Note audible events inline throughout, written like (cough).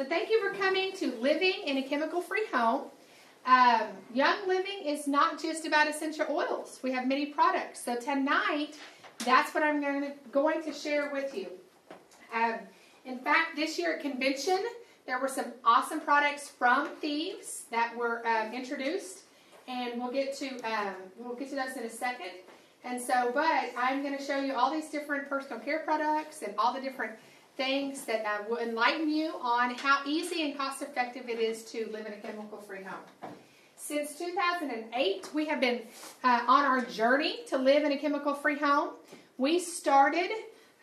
So thank you for coming to Living in a Chemical-Free Home. Um, Young Living is not just about essential oils. We have many products. So tonight, that's what I'm going to, going to share with you. Um, in fact, this year at convention, there were some awesome products from Thieves that were um, introduced, and we'll get to um, we'll get to those in a second. And so, but I'm going to show you all these different personal care products and all the different things that uh, will enlighten you on how easy and cost effective it is to live in a chemical free home. Since 2008, we have been uh, on our journey to live in a chemical free home. We started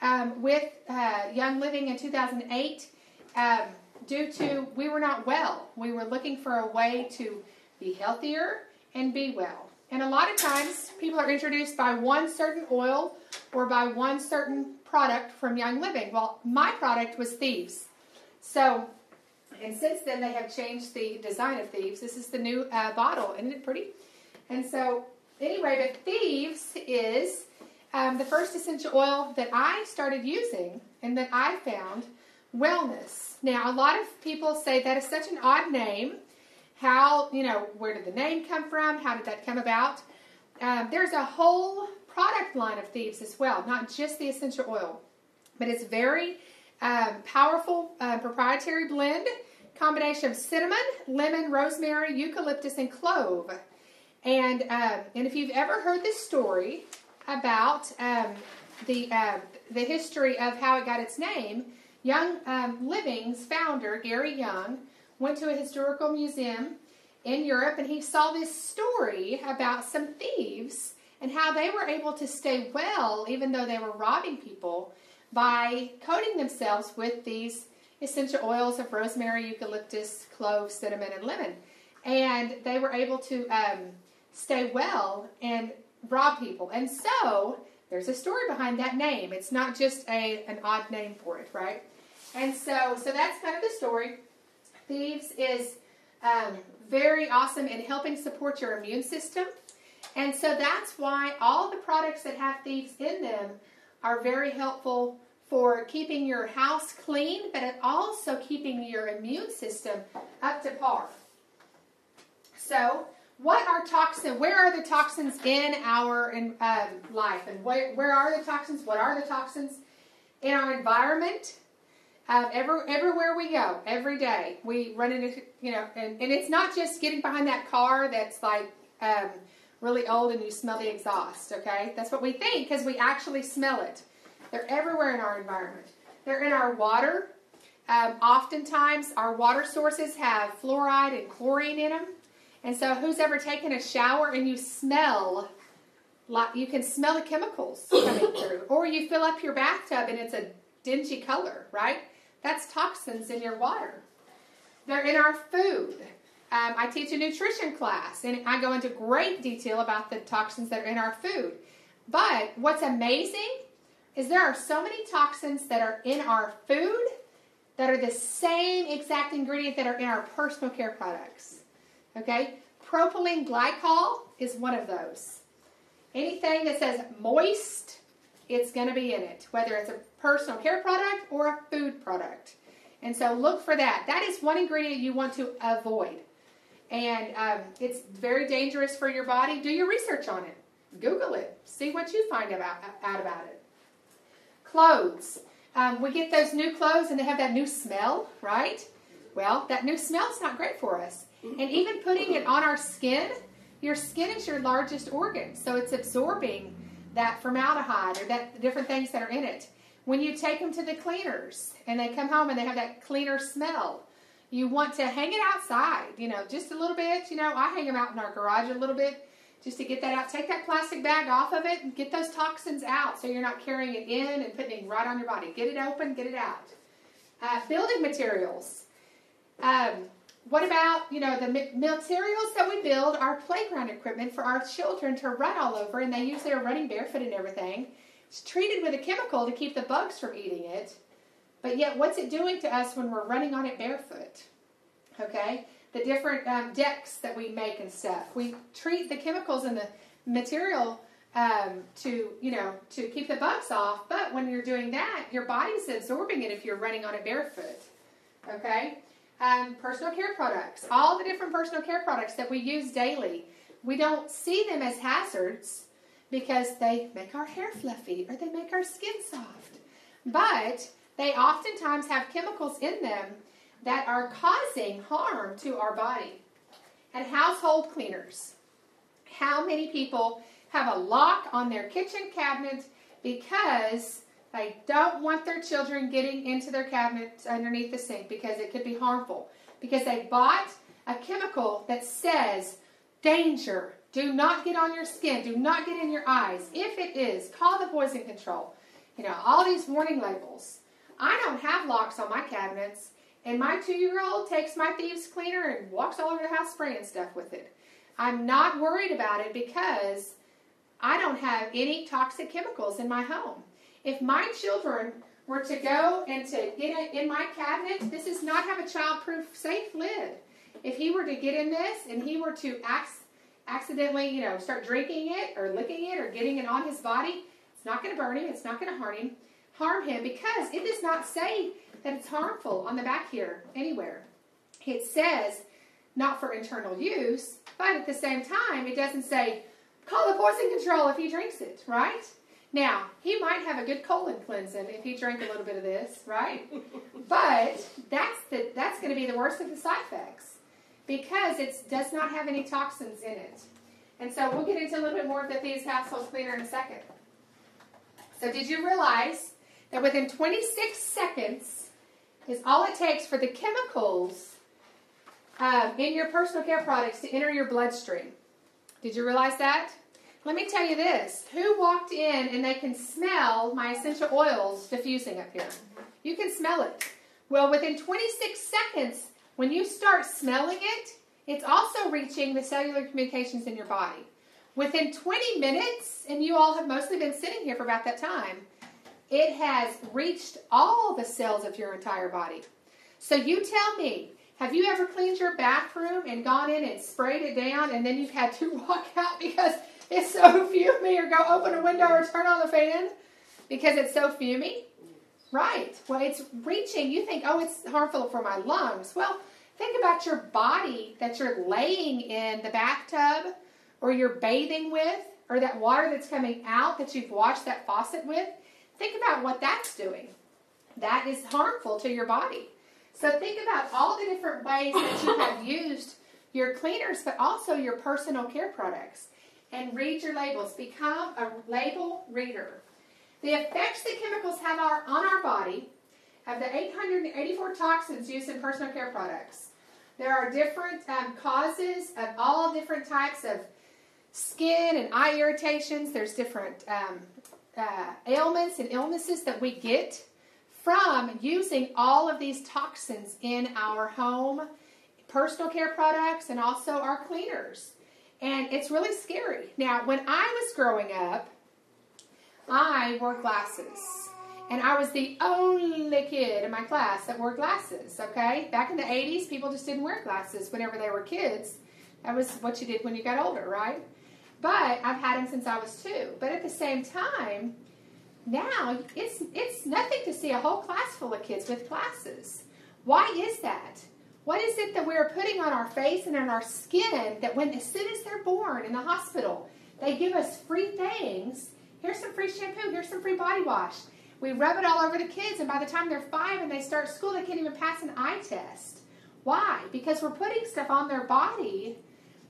um, with uh, Young Living in 2008 um, due to we were not well. We were looking for a way to be healthier and be well. And a lot of times, people are introduced by one certain oil or by one certain product from Young Living. Well, my product was Thieves. So, and since then, they have changed the design of Thieves. This is the new uh, bottle. Isn't it pretty? And so, anyway, but Thieves is um, the first essential oil that I started using and that I found wellness. Now, a lot of people say that is such an odd name how, you know, where did the name come from? How did that come about? Um, there's a whole product line of thieves as well, not just the essential oil, but it's very um, powerful uh, proprietary blend combination of cinnamon, lemon, rosemary, eucalyptus, and clove. And um, and if you've ever heard this story about um, the uh, the history of how it got its name, Young um, Living's founder Gary Young went to a historical museum in Europe and he saw this story about some thieves and how they were able to stay well even though they were robbing people by coating themselves with these essential oils of rosemary, eucalyptus, clove, cinnamon, and lemon. And they were able to um, stay well and rob people. And so there's a story behind that name. It's not just a an odd name for it, right? And so so that's kind of the story. Thieves is um, very awesome in helping support your immune system. And so that's why all the products that have thieves in them are very helpful for keeping your house clean, but also keeping your immune system up to par. So, what are toxins? Where are the toxins in our um, life? And where, where are the toxins? What are the toxins in our environment? Um, every, everywhere we go, every day, we run into, you know, and, and it's not just getting behind that car that's like um, really old and you smell the exhaust, okay? That's what we think because we actually smell it. They're everywhere in our environment. They're in our water. Um, oftentimes, our water sources have fluoride and chlorine in them. And so, who's ever taken a shower and you smell like you can smell the chemicals (coughs) coming through, or you fill up your bathtub and it's a dingy color, right? That's toxins in your water. They're in our food. Um, I teach a nutrition class, and I go into great detail about the toxins that are in our food. But what's amazing is there are so many toxins that are in our food that are the same exact ingredient that are in our personal care products. Okay? Propylene glycol is one of those. Anything that says moist, it's going to be in it, whether it's a personal care product or a food product. And so look for that. That is one ingredient you want to avoid. And um, it's very dangerous for your body. Do your research on it. Google it. See what you find about, out about it. Clothes. Um, we get those new clothes and they have that new smell, right? Well, that new smell is not great for us. And even putting it on our skin, your skin is your largest organ. So it's absorbing that formaldehyde or that different things that are in it. When you take them to the cleaners and they come home and they have that cleaner smell, you want to hang it outside, you know, just a little bit. You know, I hang them out in our garage a little bit just to get that out. Take that plastic bag off of it and get those toxins out so you're not carrying it in and putting it right on your body. Get it open, get it out. Uh, building materials. Um, what about, you know, the materials that we build our playground equipment for our children to run all over and they use their running barefoot and everything. It's treated with a chemical to keep the bugs from eating it. But yet, what's it doing to us when we're running on it barefoot? Okay? The different um, decks that we make and stuff. We treat the chemicals and the material um, to, you know, to keep the bugs off. But when you're doing that, your body's absorbing it if you're running on it barefoot. Okay? um, personal care products, all the different personal care products that we use daily. We don't see them as hazards because they make our hair fluffy or they make our skin soft. But they oftentimes have chemicals in them that are causing harm to our body. And household cleaners. How many people have a lock on their kitchen cabinet because they don't want their children getting into their cabinet underneath the sink because it could be harmful? Because they bought a chemical that says danger, do not get on your skin, do not get in your eyes. If it is, call the poison control. You know, all these warning labels. I don't have locks on my cabinets, and my two year old takes my thieves cleaner and walks all over the house spraying stuff with it. I'm not worried about it because I don't have any toxic chemicals in my home. If my children were to go and to get it in my cabinet, this does not have a child-proof safe lid. If he were to get in this and he were to accidentally, you know, start drinking it or licking it or getting it on his body, it's not going to burn him. It's not going to harm him, harm him because it does not say that it's harmful on the back here anywhere. It says not for internal use, but at the same time, it doesn't say call the poison control if he drinks it, right? Now, he might have a good colon cleansing if he drank a little bit of this, right? (laughs) but that's the that's going to be the worst of the side effects because it does not have any toxins in it. And so we'll get into a little bit more of the Thieves Household Cleaner in a second. So did you realize that within 26 seconds is all it takes for the chemicals um, in your personal care products to enter your bloodstream? Did you realize that? Let me tell you this. Who walked in and they can smell my essential oils diffusing up here? You can smell it. Well, within 26 seconds, when you start smelling it, it's also reaching the cellular communications in your body. Within 20 minutes, and you all have mostly been sitting here for about that time, it has reached all the cells of your entire body. So you tell me, have you ever cleaned your bathroom and gone in and sprayed it down and then you've had to (laughs) walk out because it's so fumy or go open a window or turn on the fan because it's so fumy? Right. Well, it's reaching. You think, oh, it's harmful for my lungs. Well, think about your body that you're laying in the bathtub or you're bathing with or that water that's coming out that you've washed that faucet with. Think about what that's doing. That is harmful to your body. So think about all the different ways that you (laughs) have used your cleaners, but also your personal care products. And read your labels. Become a label reader. The effects that chemicals have our, on our body have the 884 toxins used in personal care products. There are different um, causes of all different types of skin and eye irritations. There's different um, uh, ailments and illnesses that we get from using all of these toxins in our home, personal care products, and also our cleaners. And it's really scary. Now, when I was growing up, I wore glasses. And I was the only kid in my class that wore glasses, okay? Back in the 80s, people just didn't wear glasses whenever they were kids. That was what you did when you got older, right? But I've had them since I was two. But at the same time, now it's it's nothing to see a whole class full of kids with glasses. Why is that? What is it that we're putting on our face and on our skin that when as soon as they're born in the hospital, they give us free things Here's some free shampoo. Here's some free body wash. We rub it all over the kids, and by the time they're five and they start school, they can't even pass an eye test. Why? Because we're putting stuff on their body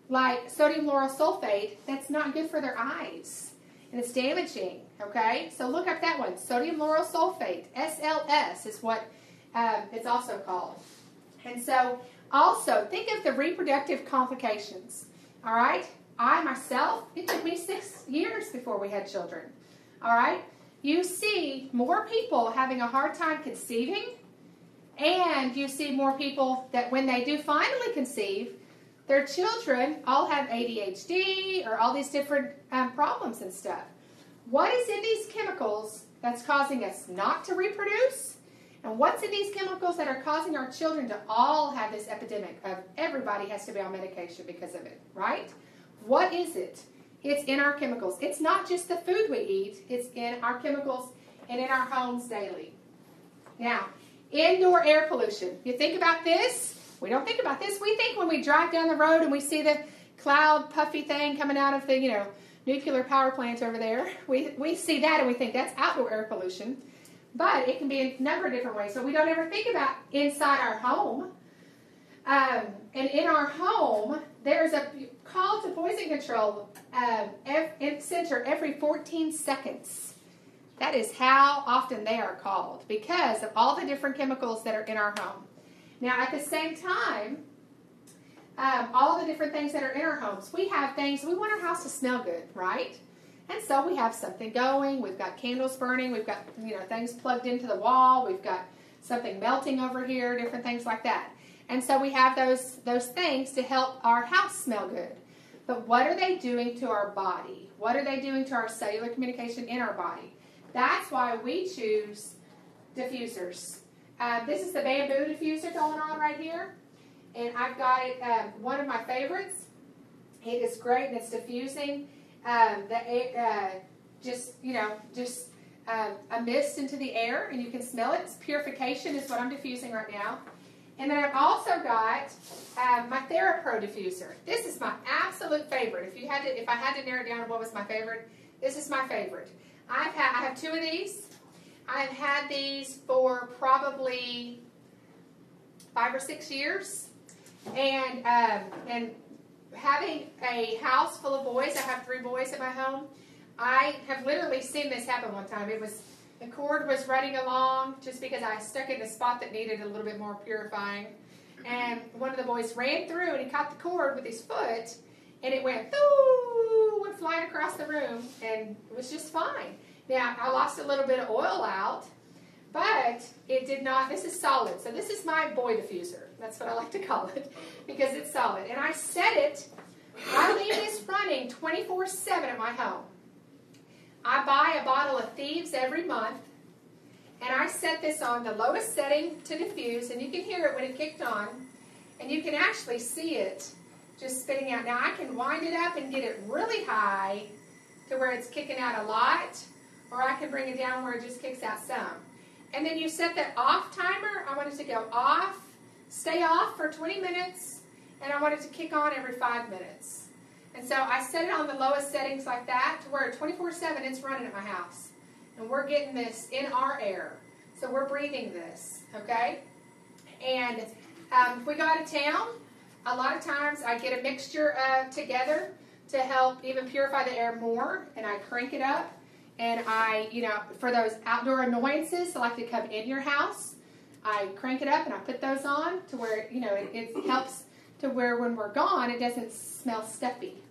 like sodium lauryl sulfate that's not good for their eyes. And it's damaging, okay? So look up that one. Sodium lauryl sulfate, SLS is what um, it's also called. And so also think of the reproductive complications, all right? I myself, it took me six years before we had children. All right? You see more people having a hard time conceiving, and you see more people that when they do finally conceive, their children all have ADHD or all these different um, problems and stuff. What is in these chemicals that's causing us not to reproduce? And what's in these chemicals that are causing our children to all have this epidemic of everybody has to be on medication because of it, right? What is it? It's in our chemicals. It's not just the food we eat, it's in our chemicals and in our homes daily. Now, indoor air pollution. You think about this, We don't think about this. We think when we drive down the road and we see the cloud puffy thing coming out of the, you know, nuclear power plants over there, (laughs) we, we see that and we think that's outdoor air pollution. But it can be a number of different ways. So we don't ever think about inside our home. Um, and in our home, there's a call to poison control um, center every 14 seconds. That is how often they are called because of all the different chemicals that are in our home. Now, at the same time, um, all the different things that are in our homes, we have things, we want our house to smell good, right? And so we have something going. We've got candles burning. We've got you know things plugged into the wall. We've got something melting over here. Different things like that. And so we have those those things to help our house smell good. But what are they doing to our body? What are they doing to our cellular communication in our body? That's why we choose diffusers. Uh, this is the bamboo diffuser going on right here. And I've got it, um, one of my favorites. It is great and it's diffusing um, the uh, just, you know, just um, a mist into the air and you can smell it. It's purification is what I'm diffusing right now. And then I've also got um, my TheraPro diffuser. This is my absolute favorite. If you had to, if I had to narrow it down what was my favorite, this is my favorite. I've had, I have two of these. I've had these for probably five or six years, and um, and having a house full of boys. I have three boys at my home. I have literally seen this happen one time. It was the cord was running along just because I stuck in a spot that needed a little bit more purifying. And one of the boys ran through and he caught the cord with his foot and it went thoo, went flying across the room and it was just fine. Now I lost a little bit of oil out, but it did not. This is solid. So this is my boy diffuser. That's what I like to call it (laughs) because it's solid. And I set it. I leave this running 24/7 at my home. I buy a bottle of Thieves every month, and I set this on the lowest setting to diffuse, and you can hear it when it kicked on, and you can actually see it just spitting out. Now I can wind it up and get it really high to where it's kicking out a lot, or I can bring it down where it just kicks out some. And then you set that off timer. I want it to go off, stay off for 20 minutes, and I want it to kick on every five minutes. And so I set it on the lowest settings like that to where 24-7 it's running at my house. And we're getting this in our air. So we're breathing this, okay? And um, if we go out of town, a lot of times I get a mixture uh, together to help even purify the air more, and I crank it up. And I, you know, for those outdoor annoyances, I like to come in your house. I crank it up and I put those on to where, you know, it, it helps to where when we're gone, it doesn't smell stuffy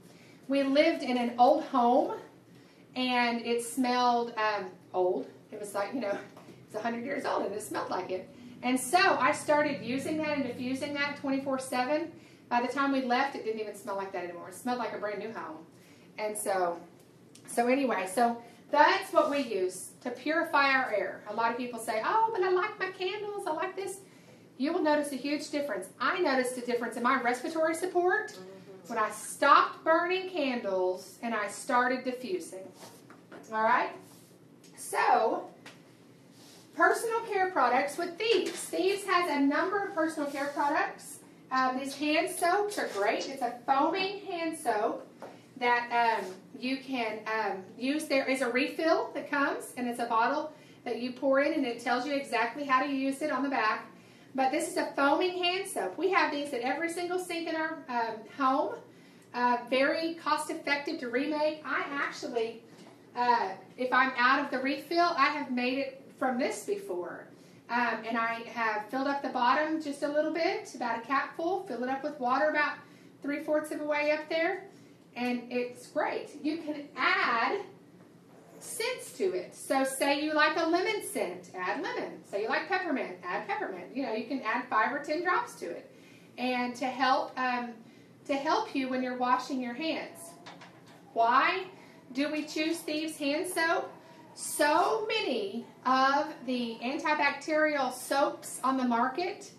we lived in an old home and it smelled um, old. It was like, you know, it's 100 years old and it smelled like it. And so I started using that and diffusing that 24 7. By the time we left, it didn't even smell like that anymore. It smelled like a brand new home. And so, so anyway, so that's what we use to purify our air. A lot of people say, oh, but I like my candles, I like this. You will notice a huge difference. I noticed a difference in my respiratory support. Mm-hmm when I stopped burning candles and I started diffusing. All right? So, personal care products with Thieves. Thieves has a number of personal care products. Um, these hand soaps are great. It's a foaming hand soap that um, you can um, use. There is a refill that comes, and it's a bottle that you pour in, and it tells you exactly how to use it on the back. But this is a foaming hand soap. We have these at every single sink in our um, home. Uh, very cost effective to remake. I actually, uh, if I'm out of the refill, I have made it from this before. Um, and I have filled up the bottom just a little bit, about a cap full, fill it up with water about three fourths of a way up there, and it's great. You can add scents to it. So say you like a lemon scent, add lemon. Say you like peppermint, add peppermint. You know, you can add five or ten drops to it. And to help um, to help you when you're washing your hands. Why do we choose Thieves hand soap? So many of the antibacterial soaps on the market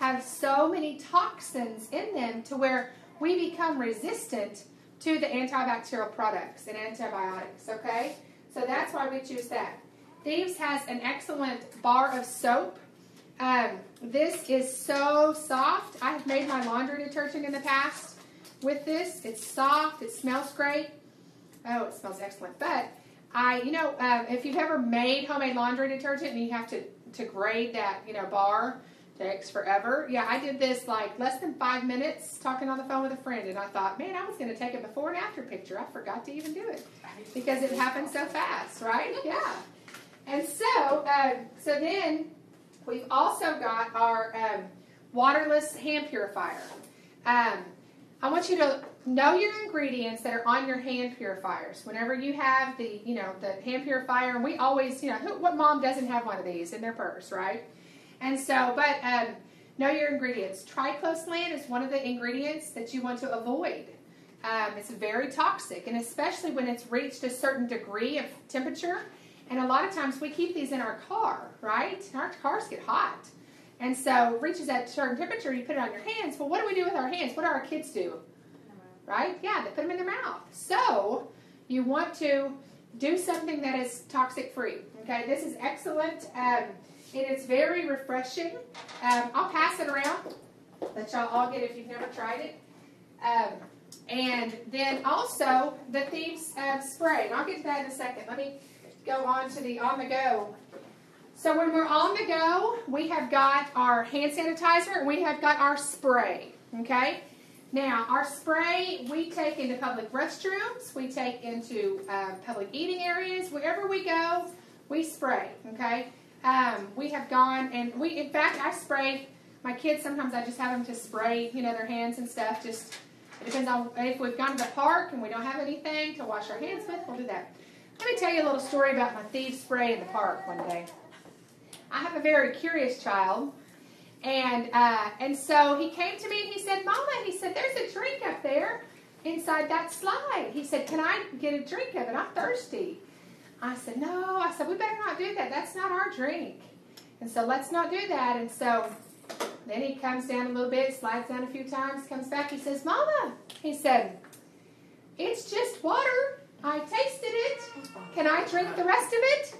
have so many toxins in them to where we become resistant to the antibacterial products and antibiotics, okay? So that's why we choose that. Thieves has an excellent bar of soap Um, this is so soft. I have made my laundry detergent in the past with this. It's soft. It smells great. Oh, it smells excellent. But I, you know, um, if you've ever made homemade laundry detergent and you have to to grade that, you know, bar takes forever. Yeah, I did this like less than five minutes talking on the phone with a friend, and I thought, man, I was going to take a before and after picture. I forgot to even do it because it happened so fast, right? (laughs) Yeah. And so, uh, so then we've also got our um, waterless hand purifier. Um, I want you to know your ingredients that are on your hand purifiers. Whenever you have the, you know, the hand purifier, and we always, you know, who, what mom doesn't have one of these in their purse, right? And so, but um, know your ingredients. Triclosan is one of the ingredients that you want to avoid. Um, it's very toxic, and especially when it's reached a certain degree of temperature. And a lot of times we keep these in our car, right? Our cars get hot. And so reaches that certain temperature, you put it on your hands. Well, what do we do with our hands? What do our kids do? Right? Yeah, they put them in their mouth. So you want to do something that is toxic free. Okay, this is excellent. Um, and it's very refreshing. Um, I'll pass it around. Let y'all all get it if you've never tried it. Um, and then also the Thieves uh, Spray. And I'll get to that in a second. Let me go on to the on the go. So when we're on the go, we have got our hand sanitizer and we have got our spray. Okay? Now, our spray we take into public restrooms, we take into uh, public eating areas, wherever we go, we spray. Okay? Um, we have gone and we, in fact, I spray my kids. Sometimes I just have them to spray, you know, their hands and stuff. Just it depends on if we've gone to the park and we don't have anything to wash our hands with, we'll do that. Let me tell you a little story about my thieves spray in the park one day. I have a very curious child, and uh, and so he came to me and he said, "Mama," he said, "there's a drink up there inside that slide." He said, "Can I get a drink of it? I'm thirsty." I said, No. I said, We better not do that. That's not our drink. And so let's not do that. And so then he comes down a little bit, slides down a few times, comes back. He says, Mama, he said, It's just water. I tasted it. Can I drink the rest of it?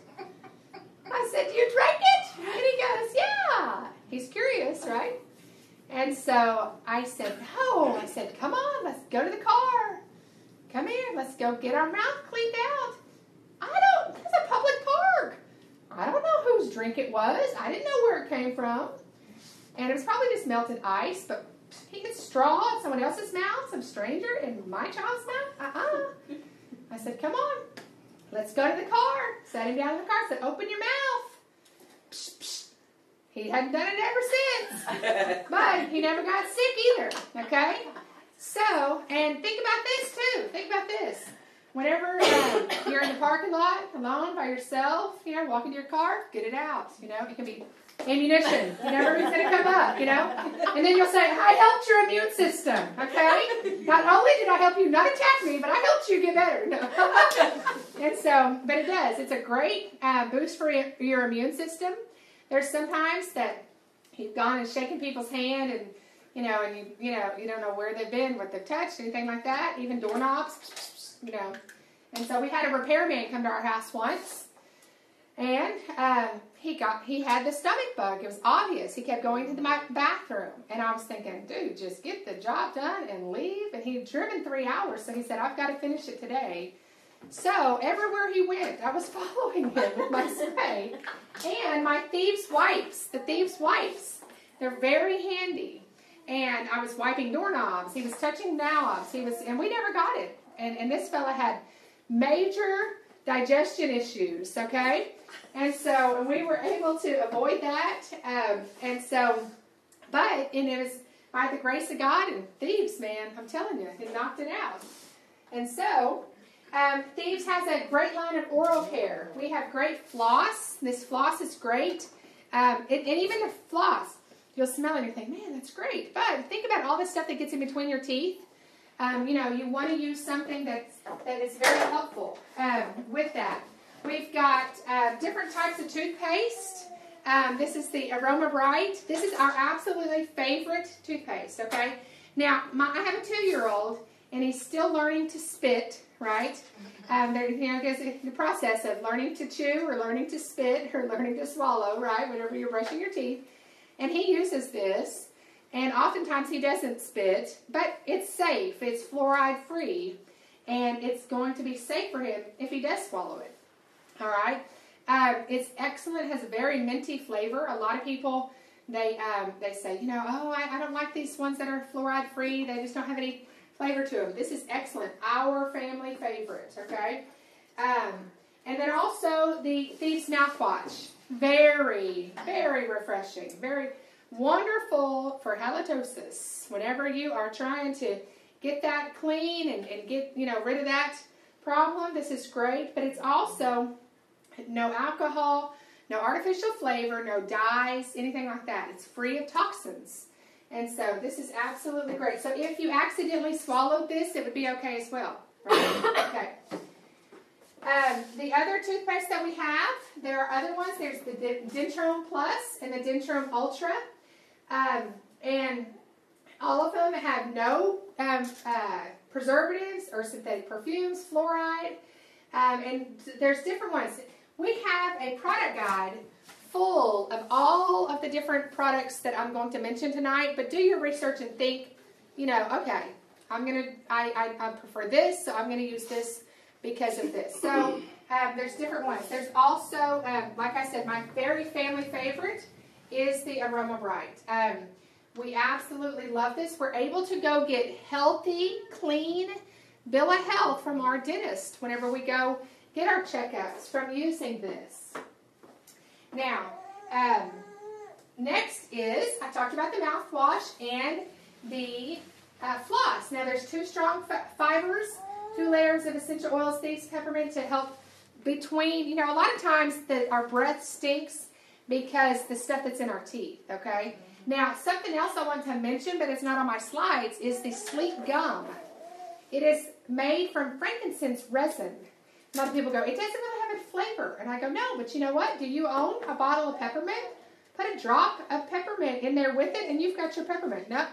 I said, You drank it? And he goes, Yeah. He's curious, right? And so I said, No. I said, Come on, let's go to the car. Come here, let's go get our mouth cleaned out. I don't, it's a public park. I don't know whose drink it was. I didn't know where it came from. And it was probably just melted ice, but he gets straw in someone else's mouth, some stranger in my child's mouth. Uh-uh. I said, come on, let's go to the car. Sat him down in the car, said, open your mouth. Psh, psh. He hadn't done it ever since. (laughs) but he never got sick either, okay? So, and think about this too. Think about this. Whenever um, you're in the parking lot alone by yourself, you know, walking to your car, get it out. You know, it can be ammunition. You never who's going to come up, you know? And then you'll say, I helped your immune system, okay? Not only did I help you not attack me, but I helped you get better. No. (laughs) and so, but it does. It's a great uh, boost for your immune system. There's sometimes that you've gone and shaken people's hand and, you know, and you, you know, you don't know where they've been, what they've touched, anything like that, even doorknobs you know. And so we had a repairman come to our house once, and um, he got he had the stomach bug. It was obvious. He kept going to the bathroom, and I was thinking, dude, just get the job done and leave. And he'd driven three hours, so he said, I've got to finish it today. So everywhere he went, I was (laughs) following him with my spray and my thieves wipes. The thieves wipes, they're very handy. And I was wiping doorknobs. He was touching knobs. He was, and we never got it and, and this fella had major digestion issues, okay? And so we were able to avoid that. Um, and so, but, and it was by the grace of God and Thieves, man, I'm telling you, it knocked it out. And so, um, Thieves has a great line of oral care. We have great floss. This floss is great. Um, and, and even the floss, you'll smell it and you think, man, that's great. But think about all the stuff that gets in between your teeth. Um, you know, you want to use something that's, that is very helpful um, with that. We've got uh, different types of toothpaste. Um, this is the Aroma Bright. This is our absolutely favorite toothpaste, okay? Now, my, I have a two-year-old, and he's still learning to spit, right? Um, there, you know, goes the process of learning to chew or learning to spit or learning to swallow, right, whenever you're brushing your teeth. And he uses this, and oftentimes he doesn't spit, but it's safe. It's fluoride free, and it's going to be safe for him if he does swallow it. All right. Um, it's excellent. Has a very minty flavor. A lot of people they um, they say, you know, oh, I, I don't like these ones that are fluoride free. They just don't have any flavor to them. This is excellent. Our family favorite. Okay. Um, and then also the Thieves mouthwash. Very, very refreshing. Very wonderful for halitosis. Whenever you are trying to get that clean and, and get, you know, rid of that problem, this is great. But it's also no alcohol, no artificial flavor, no dyes, anything like that. It's free of toxins. And so this is absolutely great. So if you accidentally swallowed this, it would be okay as well. Right? (coughs) okay. Um, the other toothpaste that we have, there are other ones. There's the Dentarome Plus and the Dentarome Ultra. Um, and all of them have no um, uh, preservatives or synthetic perfumes, fluoride. Um, and there's different ones. We have a product guide full of all of the different products that I'm going to mention tonight, but do your research and think, you know, okay, I'm going to, I, I, prefer this, so I'm going to use this because of this. So um, there's different ones. There's also, um, like I said, my very family favorite is the Aroma Bright. Um, we absolutely love this. We're able to go get healthy, clean bill of health from our dentist whenever we go get our checkups from using this. Now, um, next is, I talked about the mouthwash and the uh, floss. Now, there's two strong fibers two layers of essential oils, thieves peppermint to help between, you know, a lot of times the, our breath stinks because the stuff that's in our teeth, okay? Mm-hmm. Now, something else I want to mention, but it's not on my slides, is the Slique gum. It is made from frankincense resin. A lot of people go, it doesn't really have a flavor. And I go, no, but you know what? Do you own a bottle of peppermint? Put a drop of peppermint in there with it, and you've got your peppermint. No,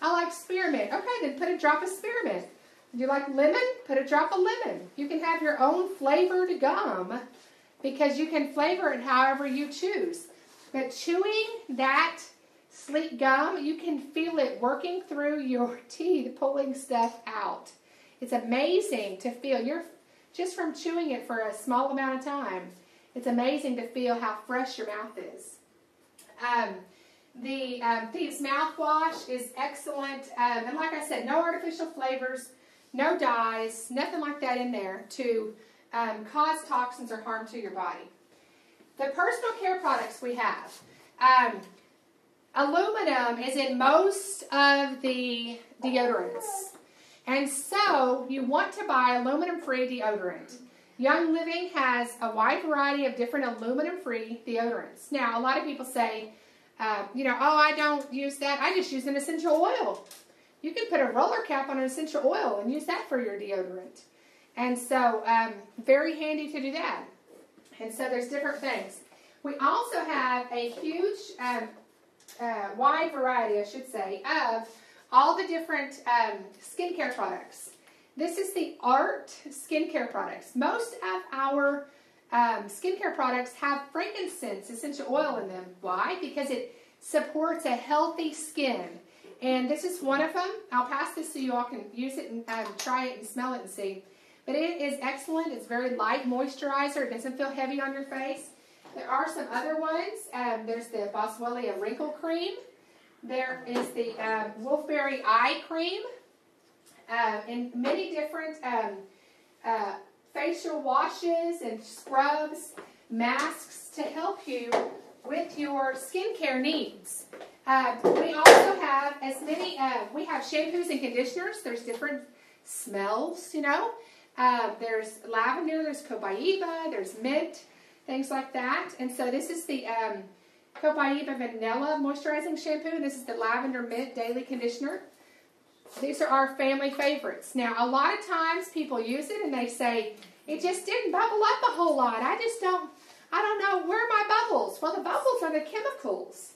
I like spearmint. Okay, then put a drop of spearmint. Do you like lemon? Put a drop of lemon. You can have your own flavored gum because you can flavor it however you choose. But chewing that Slique gum, you can feel it working through your (laughs) teeth, pulling stuff out. It's amazing to feel. You're just from chewing it for a small amount of time. It's amazing to feel how fresh your mouth is. Um, the um, Thieves mouthwash is excellent, um, and like I said, no artificial flavors no dyes, nothing like that in there to um, cause toxins or harm to your body. The personal care products we have. Um, aluminum is in most of the deodorants. And so you want to buy aluminum free deodorant. Young Living has a wide variety of different aluminum free deodorants. Now, a lot of people say, uh, you know, oh, I don't use that. I just use an essential oil. You can put a roller cap on an essential oil and use that for your deodorant. And so, um, very handy to do that. And so, there's different things. We also have a huge, um, uh, wide variety, I should say, of all the different um, skincare products. This is the Art skincare products. Most of our um, skincare products have frankincense essential oil in them. Why? Because it supports a healthy skin. And this is one of them. I'll pass this so you all can use it and um, try it and smell it and see. But it is excellent. It's very light moisturizer. It doesn't feel heavy on your face. There are some other ones. Um, there's the Boswellia Wrinkle Cream. There is the um, Wolfberry Eye Cream. Uh, and many different um, uh, facial washes and scrubs, masks to help you with your skincare needs. Uh, we also have as many, uh, we have shampoos and conditioners. There's different smells, you know. Uh, there's lavender, there's copaiba, there's mint, things like that. And so this is the um, copaiba vanilla moisturizing shampoo. This is the lavender mint daily conditioner. These are our family favorites. Now, a lot of times people use it and they say, it just didn't bubble up a whole lot. I just don't, I don't know, where are my bubbles? Well, the bubbles are the chemicals.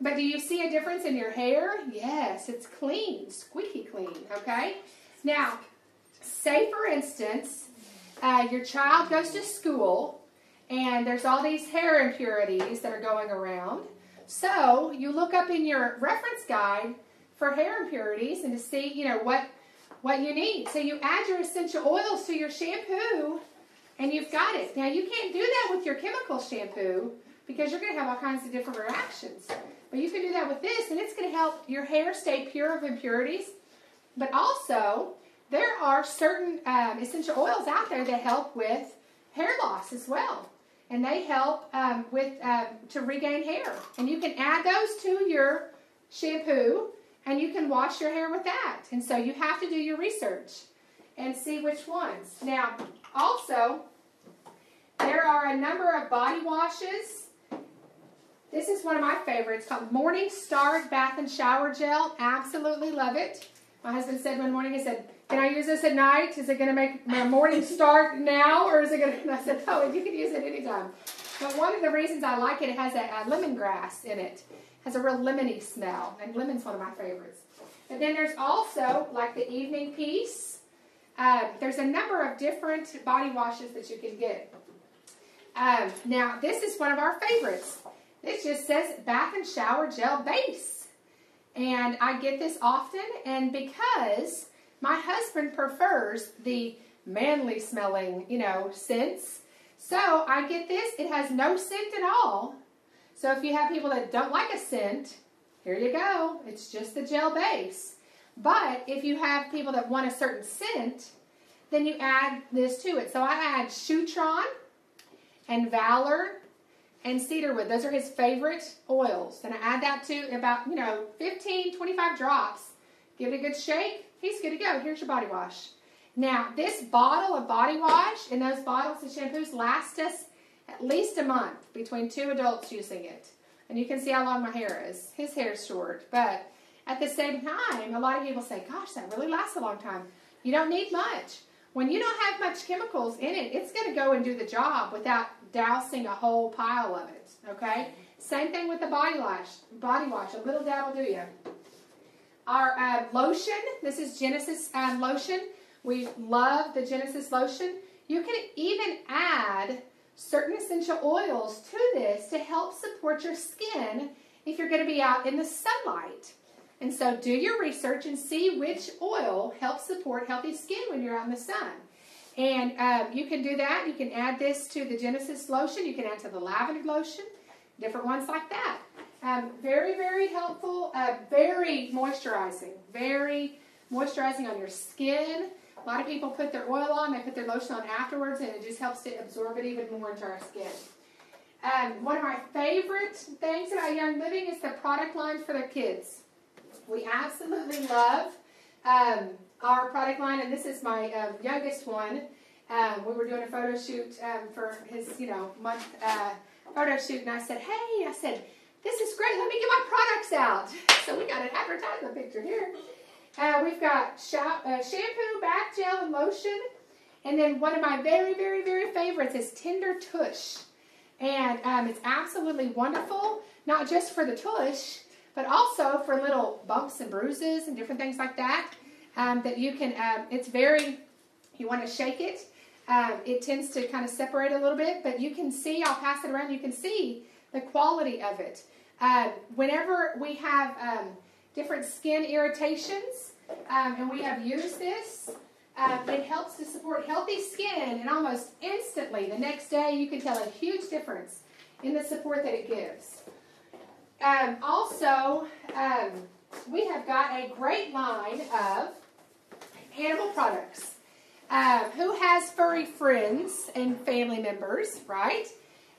But do you see a difference in your hair? Yes, it's clean, squeaky clean, okay? Now, say for instance, uh, your child goes to school and there's all these hair impurities that are going around. So you look up in your reference guide for hair impurities and to see, you know, what what you need. So you add your essential oils to your shampoo and you've got it. Now you can't do that with your chemical shampoo because you're going to have all kinds of different reactions. But you can do that with this and it's going to help your hair stay pure of impurities. But also, there are certain um, essential oils out there that help with hair loss as well. And they help um, with um, to regain hair. And you can add those to your shampoo and you can wash your hair with that. And so you have to do your research and see which ones. Now, also, there are a number of body washes. This is one of my favorites called Morning Start Bath and Shower Gel. Absolutely love it. My husband said one morning, he said, can I use this at night? Is it going to make my morning start now? Or is it going to, I said, no, you can use it anytime. But one of the reasons I like it, it has a, a lemongrass in it has a real lemony smell, and lemon's one of my favorites. And then there's also like the Evening Peace. Uh, there's a number of different body washes that you can get. Um, now, this is one of our favorites. This just says bath and shower gel base. And I get this often, and because my husband prefers the manly smelling, you know, scents, so I get this. It has no scent at all, so if you have people that don't like a scent, here you go. It's just the gel base. But if you have people that want a certain scent, then you add this to it. So I add Shutran and Valor and cedarwood. Those are his favorite oils. And I add that to about, you know, 15, 25 drops. Give it a good shake. He's good to go. Here's your body wash. Now, this bottle of body wash and those bottles of shampoos last us at least a month between two adults using it. And you can see how long my hair is. His hair is short. But at the same time, a lot of people say, gosh, that really lasts a long time. You don't need much. When you don't have much chemicals in it, it's going to go and do the job without dousing a whole pile of it. Okay? Same thing with the body wash. Body wash. A little dab will do you. Our uh, lotion. This is Genesis um, lotion. We love the Genesis lotion. You can even add certain essential oils to this to help support your skin if you're going to be out in the sunlight. And so do your research and see which oil helps support healthy skin when you're out in the sun. And uh, you can do that. You can add this to the Genesis lotion. You can add to the lavender lotion, different ones like that. Um, very, very helpful, uh, very moisturizing, very moisturizing on your skin. A lot of people put their oil on, they put their lotion on afterwards, and it just helps to absorb it even more into our skin. Um, one of my favorite things about Young Living is the product line for their kids. We absolutely love um, our product line, and this is my um, youngest one. Um, we were doing a photo shoot um, for his, you know, month uh, photo shoot, and I said, "Hey," I said, "This is great. Let me get my products out." So we got an advertisement picture here. Uh, we've got uh, shampoo, bath gel, and lotion. And then one of my very, very, very favorites is Tender Tush. And um, it's absolutely wonderful, not just for the tush, but also for little bumps and bruises and different things like that. Um, that you can, um, it's very, you want to shake it. Um, it tends to kind of separate a little bit, but you can see, I'll pass it around, you can see the quality of it. Uh, whenever we have um, different skin irritations, um, and we have used this. Um, it helps to support healthy skin, and almost instantly, the next day, you can tell a huge difference in the support that it gives. Um, also, um, we have got a great line of animal products. Who has furry friends and family members, right?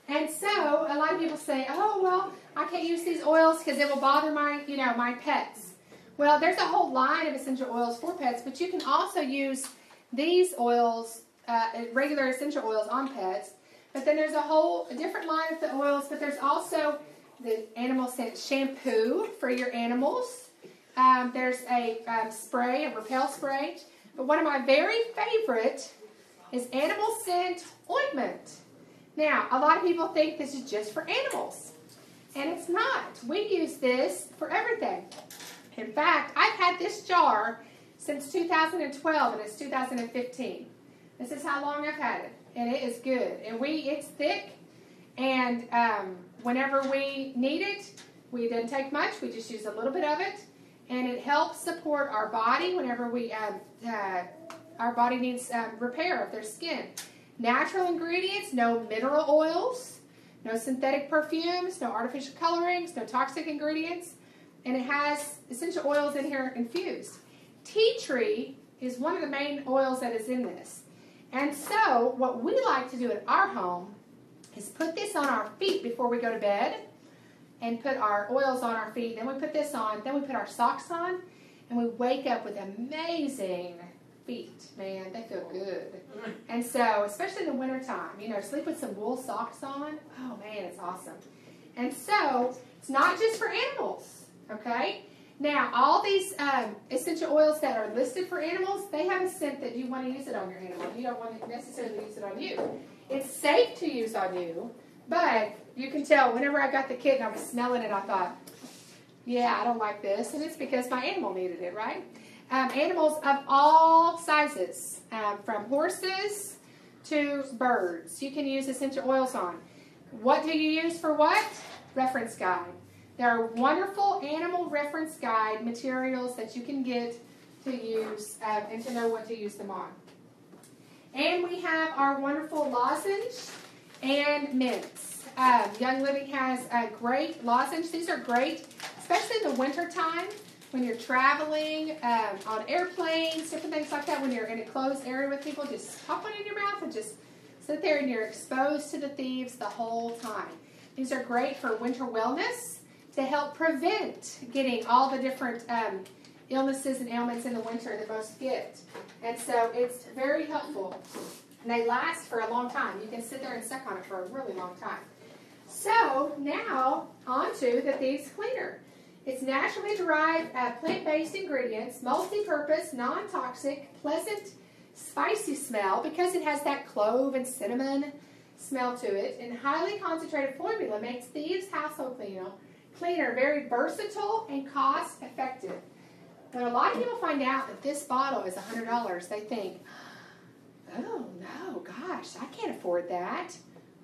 And so a lot of people say, "Oh well, I can't use these oils because it will bother my, you know, my pets." Well, there's a whole line of essential oils for pets, but you can also use these oils, uh, regular essential oils on pets. But then there's a whole different line of the oils, but there's also the animal scent shampoo for your animals. Um, there's a um, spray, a repel spray. But one of my very favorite is animal scent ointment. Now, a lot of people think this is just for animals, and it's not. We use this for everything. In fact, I've had this jar since 2012 and it's 2015. This is how long I've had it, and it is good. And we, it's thick, and um, whenever we need it, We didn't take much. We just use a little bit of it, and it helps support our body whenever we um, uh, our body needs um, repair of their skin. Natural ingredients, no mineral oils, no synthetic perfumes, no artificial colorings, no toxic ingredients, and it has essential oils in here infused. Tea tree is one of the main oils that is in this. And so, what we like to do at our home is put this on our feet before we go to bed and put our oils on our feet. Then we put this on, then we put our socks on, and we wake up with amazing feet. Man, they feel good. And so, especially in the wintertime, you know, sleep with some wool socks on. Oh man, it's awesome. And so, it's not just for animals, okay? Now, all these um, essential oils that are listed for animals, they have a scent that you want to use it on your animal. You don't want to necessarily use it on you. It's safe to use on you, but you can tell whenever I got the kit and I was smelling it, I thought, yeah, I don't like this. And it's because my animal needed it, right? Um, animals of all sizes, um, from horses to birds, you can use essential oils on. What do you use for what? Reference guide. There are wonderful animal reference guide materials that you can get to use um, and to know what to use them on. And we have our wonderful lozenge and mints. Um, Young Living has a great lozenge. These are great, especially in the wintertime when you're traveling um, on airplanes, different things like that. When you're in a closed area with people, just pop one in your mouth and just sit there and you're exposed to the thieves the whole time. These are great for winter wellness to help prevent getting all the different um, illnesses and ailments in the winter that most get. And so it's very helpful. And they last for a long time. You can sit there and suck on it for a really long time. So now on to the Thieves Cleaner. It's naturally derived uh, plant-based ingredients, multi-purpose, non-toxic, pleasant, spicy smell because it has that clove and cinnamon smell to it, and highly concentrated formula makes Thieves household cleaner cleaner, very versatile and cost effective. When a lot of people find out that this bottle is $100, they think, oh no, gosh, I can't afford that.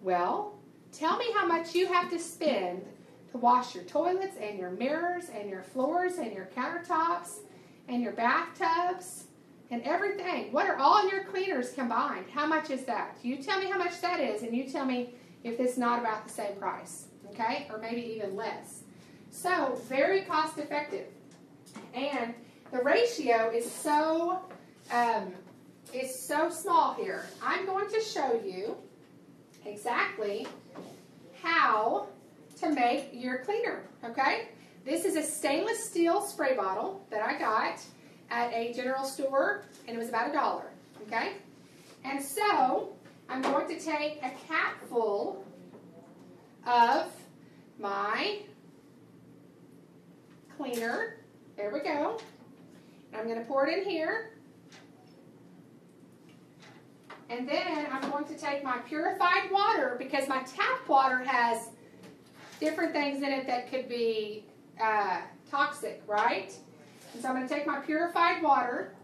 Well, tell me how much you have to spend to wash your toilets and your mirrors and your floors and your countertops and your bathtubs and everything. What are all your cleaners combined? How much is that? You tell me how much that is, and you tell me if it's not about the same price, okay? Or maybe even less. So, very cost effective. And the ratio is so um, is so small here. I'm going to show you exactly how to make your cleaner, okay? This is a stainless steel spray bottle that I got at a general store, and it was about a dollar, okay? And so, I'm going to take a capful of my cleaner. There we go. I'm going to pour it in here. And then I'm going to take my purified water because my tap water has different things in it that could be uh, toxic, right? And so I'm going to take my purified water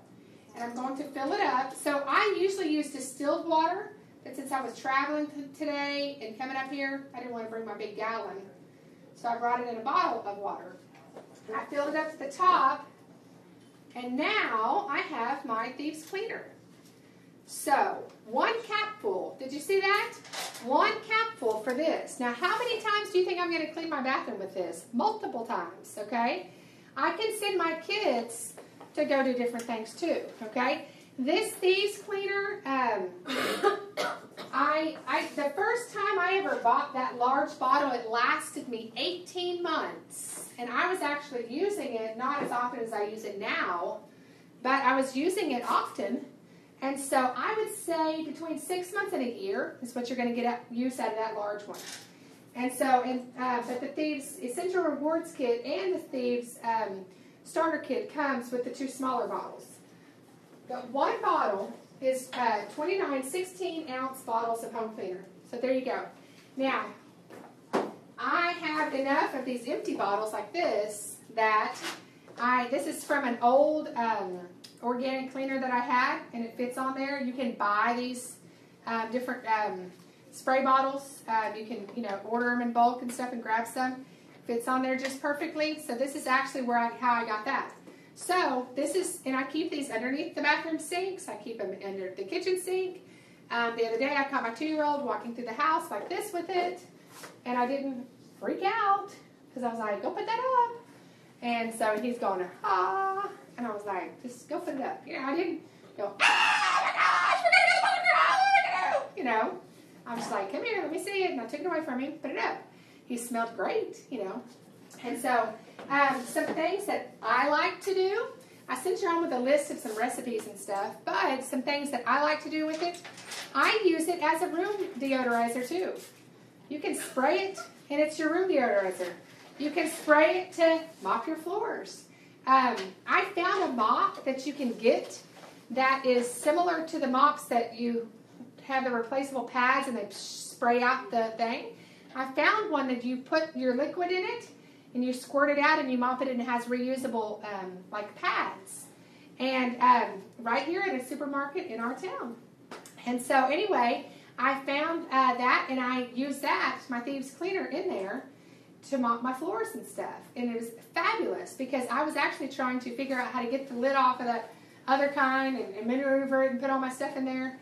and I'm going to fill it up. So I usually use distilled water, but since I was traveling today and coming up here, I didn't want to bring my big gallon. So I brought it in a bottle of water. I filled it up to the top, and now I have my Thieves Cleaner. So, one capful. Did you see that? One capful for this. Now, how many times do you think I'm going to clean my bathroom with this? Multiple times, okay? I can send my kids to go do different things too, okay? This Thieves Cleaner, um, (coughs) I, I, the first time I ever bought that large bottle, it lasted me 18 months. And I was actually using it, not as often as I use it now, but I was using it often. And so I would say between six months and a year is what you're going to get use out of that large one. And so, in, uh, but the Thieves Essential Rewards Kit and the Thieves um, Starter Kit comes with the two smaller bottles. The one bottle is uh, 29 16 ounce bottles of home cleaner. So there you go. Now, I have enough of these empty bottles like this that I, this is from an old um, organic cleaner that I had and it fits on there. You can buy these um, different um, spray bottles. Uh, you can, you know, order them in bulk and stuff and grab some fits on there just perfectly. So this is actually where I, how I got that. So this is, and I keep these underneath the bathroom sinks. I keep them under the kitchen sink. Um, the other day I caught my two-year-old walking through the house like this with it, and I didn't freak out because I was like, go put that up. And so he's going, ah, and I was like, just go put it up. You know, I didn't go, ah, my gosh, we're gonna go, we're gonna go, you know. I'm just like, come here, let me see it. And I took it away from him, put it up. He smelled great, you know. And so, um, some things that I like to do, I sent you on with a list of some recipes and stuff, but some things that I like to do with it, I use it as a room deodorizer too. You can spray it, and it's your room deodorizer. You can spray it to mop your floors. Um, I found a mop that you can get that is similar to the mops that you have the replaceable pads and they spray out the thing. I found one that you put your liquid in it and you squirt it out and you mop it and it has reusable um, like pads. And um, right here at a supermarket in our town. And so anyway, I found uh, that and I used that, my Thieves Cleaner, in there to mop my floors and stuff. And it was fabulous because I was actually trying to figure out how to get the lid off of that other kind and, and maneuver it and put all my stuff in there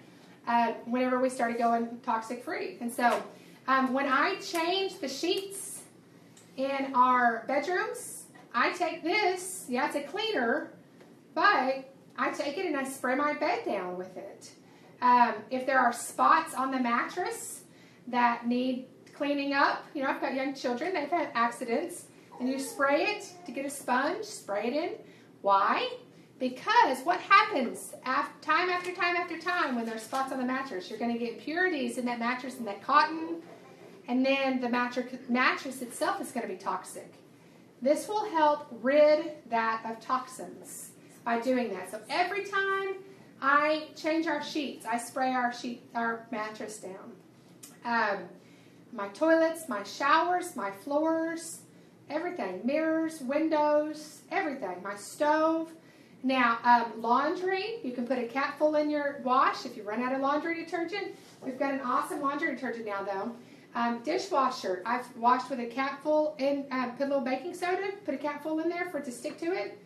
uh, whenever we started going toxic free. And so um, when I change the sheets in our bedrooms, I take this, yeah, it's a cleaner, but I take it and I spray my bed down with it. Um, if there are spots on the mattress that need cleaning up, you know, I've got young children, they've had accidents, and you spray it to get a sponge, spray it in. Why? Because what happens time after time after time when there's spots on the mattress? You're going to get impurities in that mattress and that cotton, and then the mattress, mattress itself is going to be toxic. This will help rid that of toxins by doing that. So every time I change our sheets, I spray our sheet, our mattress down. Um, my toilets, my showers, my floors, everything, mirrors, windows, everything, my stove. Now, um, laundry, you can put a capful in your wash if you run out of laundry detergent. We've got an awesome laundry detergent now, though. Um, dishwasher, I've washed with a capful in, uh, put a little baking soda, put a capful in there for it to stick to it.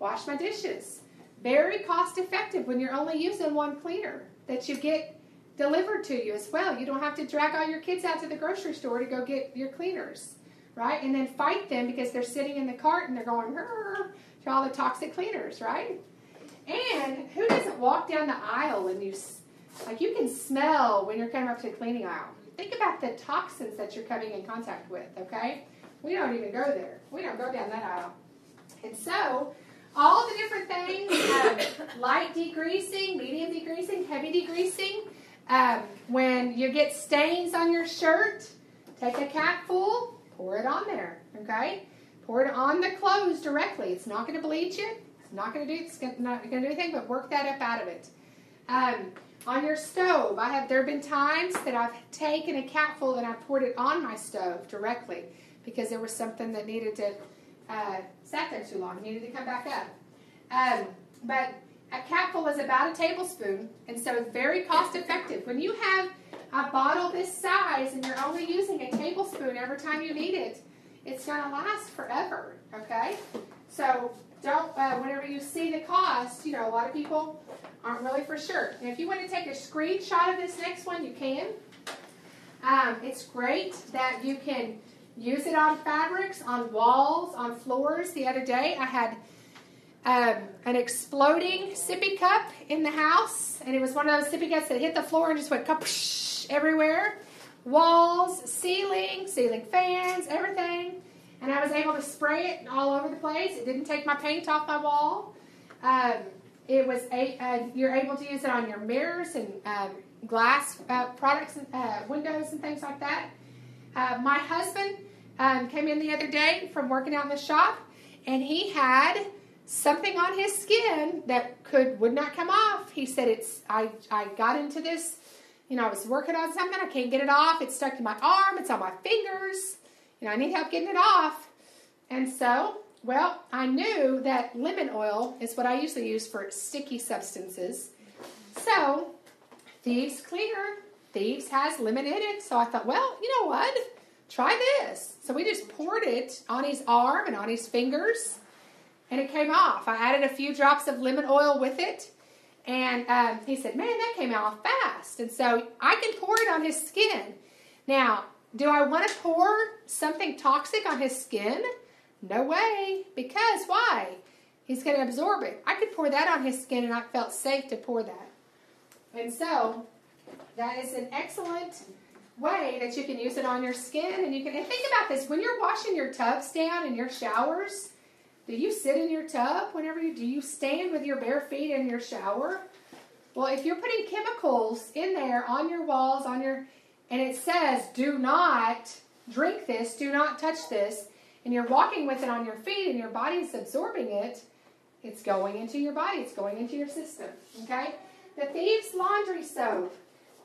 Wash my dishes. Very cost effective when you're only using one cleaner that you get delivered to you as well. You don't have to drag all your kids out to the grocery store to go get your cleaners, right? And then fight them because they're sitting in the cart and they're going to all the toxic cleaners, right? And who doesn't walk down the aisle and you like you can smell when you're coming up to the cleaning aisle. Think about the toxins that you're coming in contact with, okay? We don't even go there. We don't go down that aisle. And so, all the different things, um, (coughs) light degreasing, medium degreasing, heavy degreasing, um, when you get stains on your shirt, take a capful, pour it on there, okay? Pour it on the clothes directly. It's not going to bleach it. It's not going to do. It's not going to do anything but work that up out of it. Um, on your stove, I have. There have been times that I've taken a capful and I poured it on my stove directly because there was something that needed to uh, sat there too long, needed to come back up. Um, but a capful is about a tablespoon, and so it's very cost effective. When you have a bottle this size and you're only using a tablespoon every time you need it, it's going to last forever, okay? So don't, uh, whenever you see the cost, you know, a lot of people aren't really for sure. And if you want to take a screenshot of this next one, you can. Um, it's great that you can use it on fabrics, on walls, on floors. The other day I had um, an exploding sippy cup in the house, and it was one of those sippy cups that hit the floor and just went everywhere. Walls, ceiling, ceiling fans, everything. And I was able to spray it all over the place. It didn't take my paint off my wall. Um, it was a, uh, you're able to use it on your mirrors and um, glass uh, products, and, uh, windows, and things like that. Uh, my husband um, came in the other day from working out in the shop, and he had something on his skin that could would not come off. He said it's I I got into this, you know, I was working on something, I can't get it off. It's stuck to my arm, it's on my fingers. You know, I need help getting it off. And so, well, I knew that lemon oil is what I usually use for sticky substances. So, Thieves Cleaner, Thieves has lemon in it. So I thought, well, you know what? try this. So we just poured it on his arm and on his fingers, and it came off. I added a few drops of lemon oil with it, and um, he said, Man, that came off fast. And so I can pour it on his skin. Now, do I want to pour something toxic on his skin? No way. Because why? He's going to absorb it. I could pour that on his skin and I felt safe to pour that. And so that is an excellent way that you can use it on your skin. And you can and think about this when you're washing your tubs down in your showers. Do you sit in your tub whenever you do you stand with your bare feet in your shower? Well, if you're putting chemicals in there on your walls, on your and it says do not drink this, do not touch this, and you're walking with it on your feet and your body is absorbing it, it's going into your body, it's going into your system. Okay? The Thieves Laundry Soap.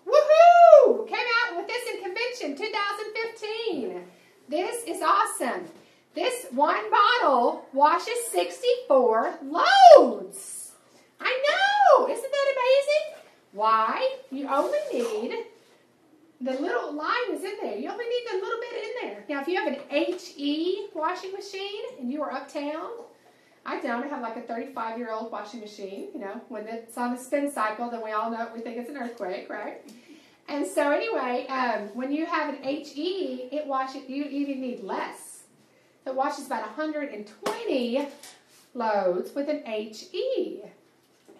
Woohoo! Came out with this in convention 2015. This is awesome. This one bottle washes 64 loads. I know! Isn't that amazing? Why? You only need the little line is in there. You only need a little bit in there. Now, if you have an HE washing machine and you are uptown, I don't. Have like a 35 year old washing machine. You know, when it's on the spin cycle, then we all know we think it's an earthquake, right? And so, anyway, um, when you have an HE, it washes. You even need less. It washes about 120 loads with an HE.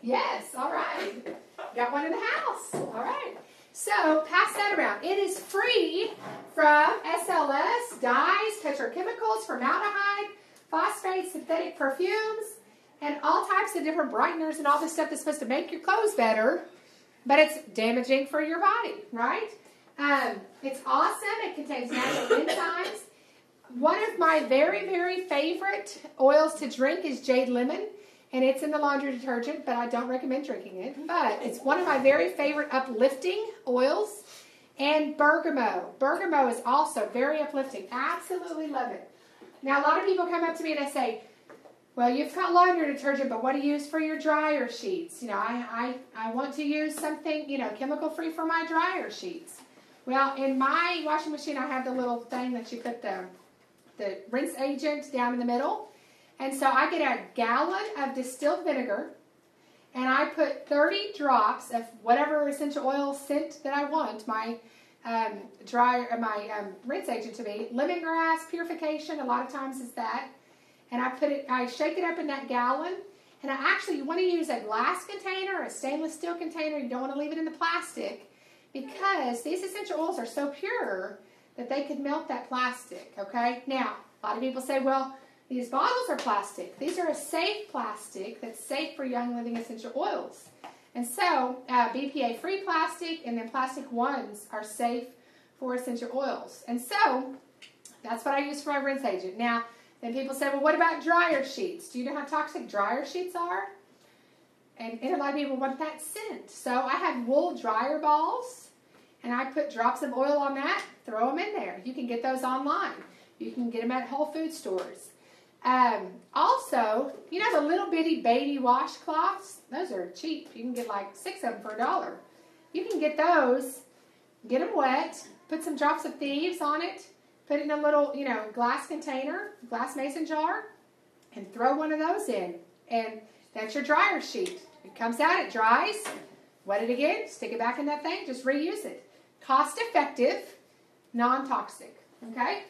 Yes, all right. Got one in the house. All right. So pass that around. It is free from SLS, dyes, petrochemicals, formaldehyde, phosphate, synthetic perfumes, and all types of different brighteners and all this stuff that's supposed to make your clothes better, but it's damaging for your body, right? Um, it's awesome. It contains natural enzymes. One of my very, very favorite oils to drink is Jade Lemon and it's in the laundry detergent, but I don't recommend drinking it. But it's one of my very favorite uplifting oils. And bergamot. Bergamot is also very uplifting. Absolutely love it. Now, a lot of people come up to me and they say, well, you've got laundry detergent, but what do you use for your dryer sheets? You know, I, I, I want to use something, you know, chemical free for my dryer sheets. Well, in my washing machine, I have the little thing that you put the, the rinse agent down in the middle. And so I get a gallon of distilled vinegar and I put 30 drops of whatever essential oil scent that I want, my um, dry my um, rinse agent to be. Lemongrass purification, a lot of times is that. And I put it, I shake it up in that gallon. And I actually, you want to use a glass container a stainless steel container. You don't want to leave it in the plastic because these essential oils are so pure that they could melt that plastic. Okay. Now, a lot of people say, well, these bottles are plastic. These are a safe plastic that's safe for Young Living essential oils. And so, uh, BPA free plastic and then plastic ones are safe for essential oils. And so, that's what I use for my rinse agent. Now, then people say, well, what about dryer sheets? Do you know how toxic dryer sheets are? And, and a lot of people want that scent. So, I have wool dryer balls and I put drops of oil on that, throw them in there. You can get those online. You can get them at Whole Food stores. Um, also, you know the little bitty baby washcloths? Those are cheap. You can get like six of them for a dollar. You can get those, get them wet, put some drops of thieves on it, put it in a little, you know, glass container, glass mason jar, and throw one of those in. And that's your dryer sheet. It comes out, it dries, wet it again, stick it back in that thing, just reuse it. Cost effective, non toxic. Okay?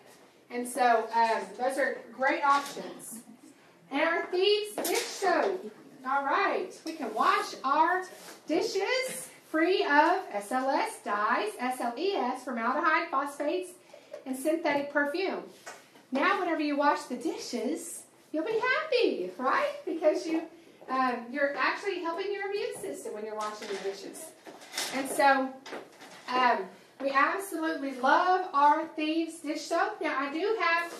And so um, those are great options. And our Thieves Dish Soap. All right, we can wash our dishes free of SLS dyes, SLES, formaldehyde, phosphates, and synthetic perfume. Now, whenever you wash the dishes, you'll be happy, right? Because you um, you're actually helping your immune system when you're washing the dishes. And so, um, we absolutely love our Thieves dish soap. Now, I do have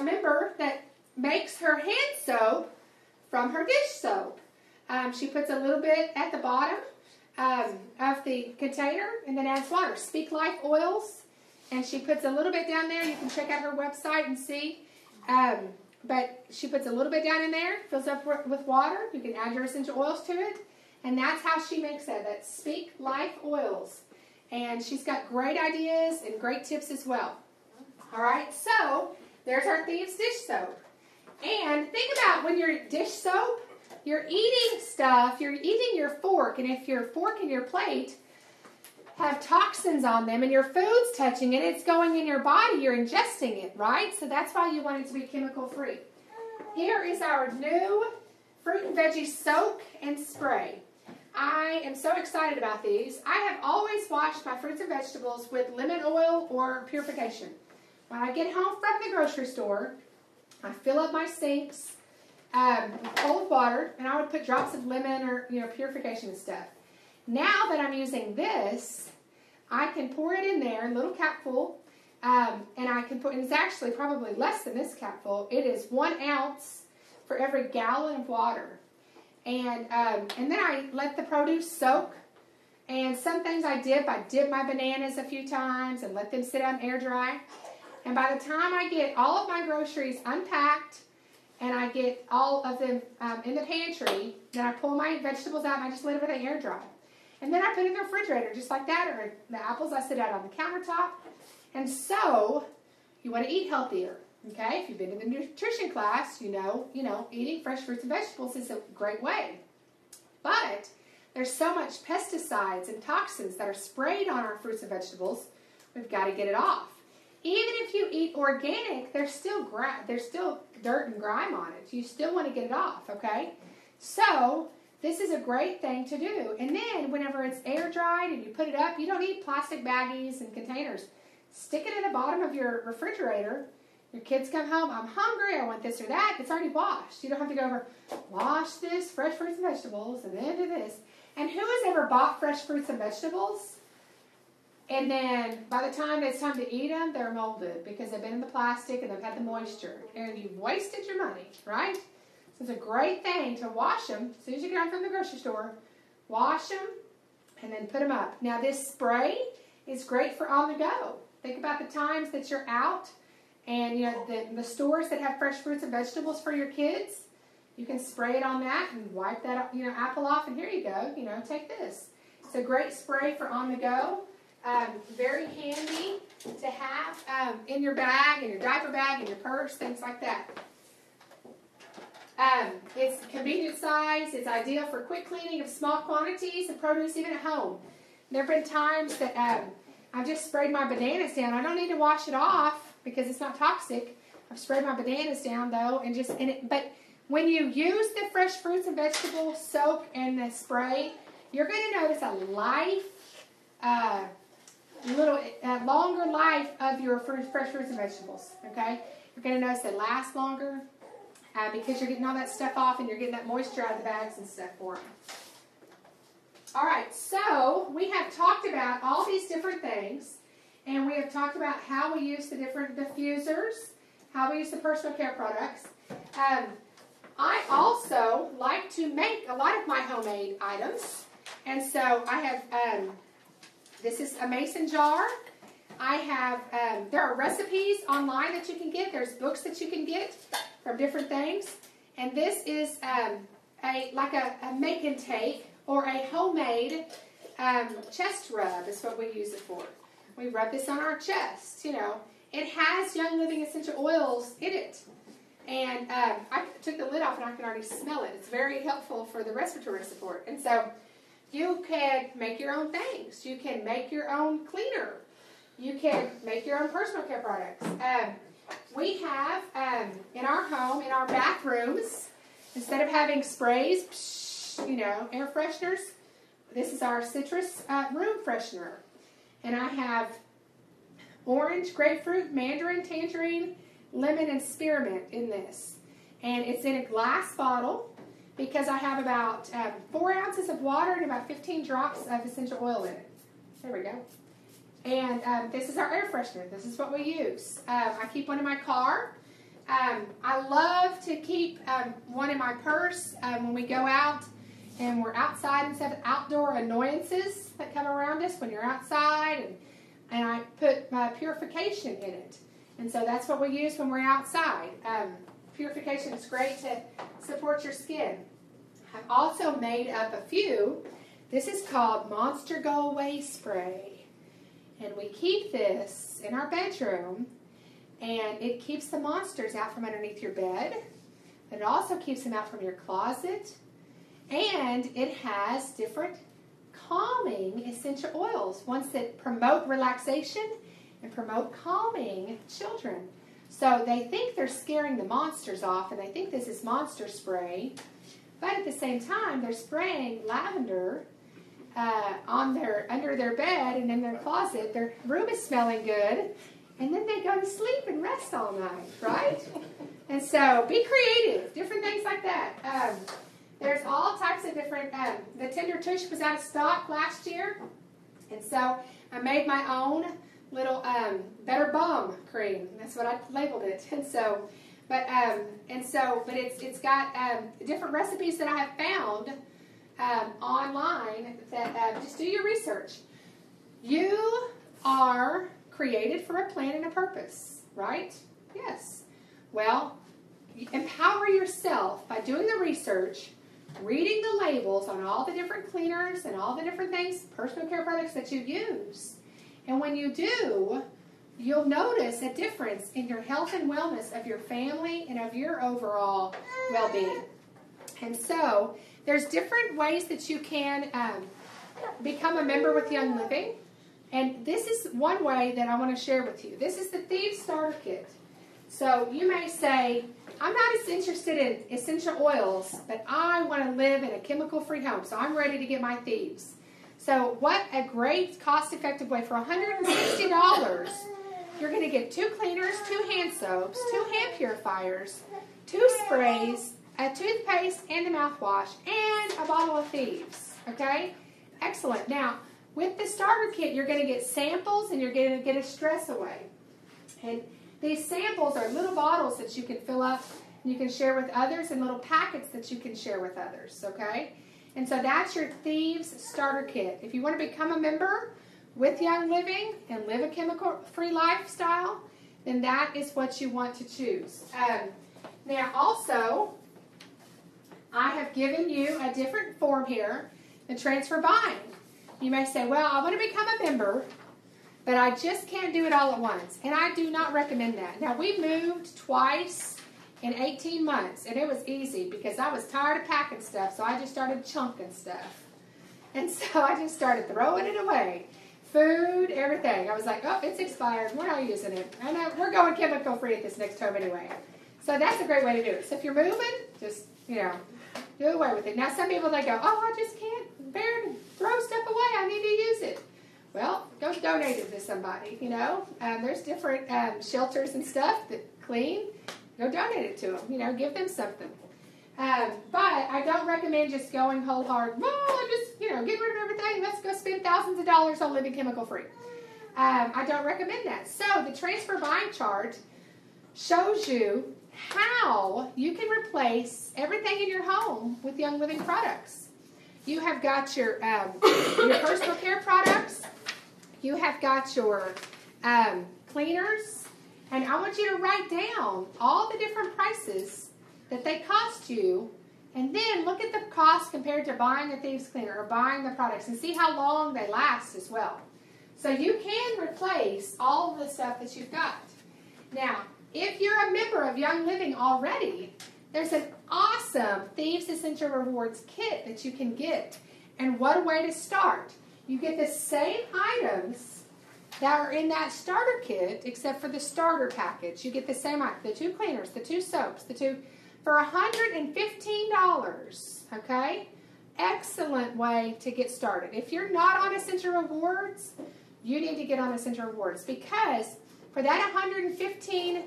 a member that makes her hand soap from her dish soap. Um, she puts a little bit at the bottom um, of the container and then adds water. Speak Life oils. And she puts a little bit down there. You can check out her website and see. Um, but she puts a little bit down in there, fills up with water. You can add your essential oils to it. And that's how she makes that. That's Speak Life Oils. And she's got great ideas and great tips as well. All right, so there's our Thieves dish soap. And think about when you're dish soap, you're eating stuff, you're eating your fork, and if your fork and your plate have toxins on them and your food's touching it, it's going in your body, you're ingesting it, right? So that's why you want it to be chemical free. Here is our new fruit and veggie soak and spray. I am so excited about these. I have always washed my fruits and vegetables with lemon oil or purification. When I get home from the grocery store, I fill up my sinks um, with cold water, and I would put drops of lemon or you know purification stuff. Now that I'm using this, I can pour it in there, a little capful, um, and I can put. And it's actually probably less than this capful. It is one ounce for every gallon of water, and um, and then I let the produce soak. And some things I dip, I dip my bananas a few times and let them sit on air dry. And by the time I get all of my groceries unpacked and I get all of them um, in the pantry, then I pull my vegetables out and I just let everything air dry. And then I put in the refrigerator just like that, or the apples I sit out on the countertop. And so, you want to eat healthier. Okay, if you've been in the nutrition class, you know, you know, eating fresh fruits and vegetables is a great way. But there's so much pesticides and toxins that are sprayed on our fruits and vegetables, we've got to get it off. Even if you eat organic, there's still there's still dirt and grime on it. You still want to get it off, okay? So this is a great thing to do. And then whenever it's air dried and you put it up, you don't need plastic baggies and containers. Stick it in the bottom of your refrigerator. Your kids come home, I'm hungry, I want this or that. It's already washed. You don't have to go over, wash this, fresh fruits and vegetables, and then do this. And who has ever bought fresh fruits and vegetables and then by the time it's time to eat them, they're molded because they've been in the plastic and they've had the moisture. And you've wasted your money, right? So it's a great thing to wash them as soon as you get home from the grocery store. Wash them and then put them up. Now, this spray is great for on the go. Think about the times that you're out and you know the, the stores that have fresh fruits and vegetables for your kids. You can spray it on that and wipe that you know apple off, and here you go. You know, take this. It's a great spray for on the go. Um, very handy to have um, in your bag, in your diaper bag, in your purse, things like that. Um, it's convenient size. It's ideal for quick cleaning of small quantities of produce, even at home. There have been times that um, I've just sprayed my bananas down. I don't need to wash it off because it's not toxic. I've sprayed my bananas down though, and just in it. But when you use the fresh fruits and vegetables soap and the spray, you're going to notice a life. Uh, little uh, longer life of your fresh fruits and vegetables. Okay, you're going to notice they last longer uh, because you're getting all that stuff off and you're getting that moisture out of the bags and stuff for them. All right, so we have talked about all these different things, and we have talked about how we use the different diffusers, how we use the personal care products. Um, I also like to make a lot of my homemade items, and so I have. Um, this is a mason jar. I have, um, there are recipes online that you can get. There's books that you can get from different things. And this is um, a like a, a, make and take or a homemade um, chest rub is what we use it for. We rub this on our chest, you know. It has Young Living essential oils in it. And um, I took the lid off and I can already smell it. It's very helpful for the respiratory support. And so you can make your own things. You can make your own cleaner. You can make your own personal care products. Um, we have um, in our home, in our bathrooms, instead of having sprays, you know, air fresheners, this is our citrus uh, room freshener. And I have orange, grapefruit, mandarin, tangerine, lemon, and spearmint in this. And it's in a glass bottle because I have about um, four ounces of water and about 15 drops of essential oil in it. There we go. And um, this is our air freshener. This is what we use. Um, I keep one in my car. Um, I love to keep um, one in my purse um, when we go out and we're outside and of outdoor annoyances that come around us when you're outside. And, and I put my purification in it. And so that's what we use when we're outside. Um, purification is great to support your skin. I've also made up a few. This is called Monster Go Away Spray. And we keep this in our bedroom and it keeps the monsters out from underneath your bed. It also keeps them out from your closet. And it has different calming essential oils, ones that promote relaxation and promote calming children. So they think they're scaring the monsters off, and they think this is monster spray. But at the same time, they're spraying lavender uh, on their under their bed and in their closet. Their room is smelling good, and then they go to sleep and rest all night, right? (laughs) and so be creative, different things like that. Um, there's all types of different. Um, the Tender Tush was out of stock last year, and so I made my own little um, better bum cream. That's what I labeled it. And so, but um, and so, but it's it's got um, different recipes that I have found um, online. That uh, just do your research. You are created for a plan and a purpose, right? Yes. Well, empower yourself by doing the research, reading the labels on all the different cleaners and all the different things, personal care products that you use and when you do, you'll notice a difference in your health and wellness of your family and of your overall well being. And so, there's different ways that you can um, become a member with Young Living. And this is one way that I want to share with you. This is the Thieves Starter Kit. So, you may say, I'm not as interested in essential oils, but I want to live in a chemical free home, so I'm ready to get my thieves. So what a great cost-effective way for $160. You're going to get two cleaners, two hand soaps, two hand purifiers, two sprays, a toothpaste and a mouthwash, and a bottle of thieves. Okay? Excellent. Now, with the starter kit, you're going to get samples and you're going to get a stress away. And these samples are little bottles that you can fill up you can share with others and little packets that you can share with others. Okay? And so that's your Thieves Starter Kit. If you want to become a member with Young Living and live a chemical free lifestyle, then that is what you want to choose. Um, now, also, I have given you a different form here, the transfer buying. You may say, well, I want to become a member, but I just can't do it all at once. And I do not recommend that. Now, we moved twice in 18 months, and it was easy because I was tired of packing stuff, so I just started chunking stuff. And (laughs) so I just started throwing it away. Food, everything. I was like, oh, it's expired. We're not using it. And I we're going chemical free at this next home anyway. So that's a great way to do it. So if you're moving, just, you know, do away with it. Now, some people, they go, oh, I just can't bear to throw stuff away. I need to use it. Well, go donate it to somebody, you know. Um, there's different um, shelters and stuff that clean Go donate it to them. You know, give them something. Um, but I don't recommend just going whole hard. Well, just you know, get rid of everything. Let's go spend thousands of dollars on living chemical free. Um, I don't recommend that. So the transfer buying chart shows you how you can replace everything in your home with Young Living products. You have got your um, your personal care products. You have got your um, cleaners and I want you to write down all the different prices that they cost you, and then look at the cost compared to buying the thieves cleaner or buying the products and see how long they last as well. So you can replace all the stuff that you've got. Now, if you're a member of Young Living already, there's an awesome Thieves Essential Rewards kit that you can get. And what a way to start. You get the same items that are in that starter kit, except for the starter package. You get the same item, the two cleaners, the two soaps, the two, for $115, okay? Excellent way to get started. If you're not on Essential Rewards, you need to get on Essential Rewards because for that 115